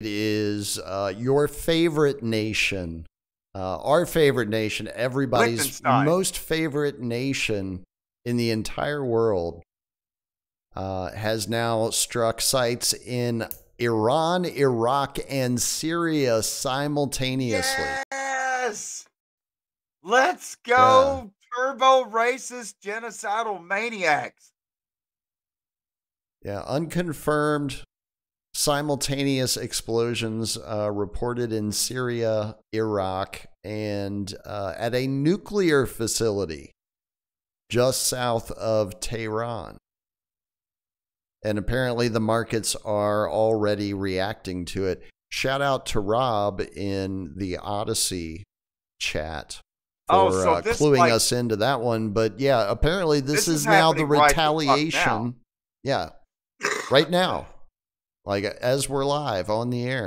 is uh, your favorite nation, uh, our favorite nation, everybody's most favorite nation in the entire world, uh, has now struck sites in Iran, Iraq, and Syria simultaneously. Yes. Let's go, turbo racist genocidal maniacs. Yeah, unconfirmed simultaneous explosions uh, reported in Syria, Iraq, and uh, at a nuclear facility just south of Tehran. And apparently, the markets are already reacting to it. Shout out to Rob in the Odysee chat for Oh, so uh, cluing like- us into that one. But yeah, apparently, this, This is, is now the happening right now. retaliation. Yeah, right now, like as we're live on the air.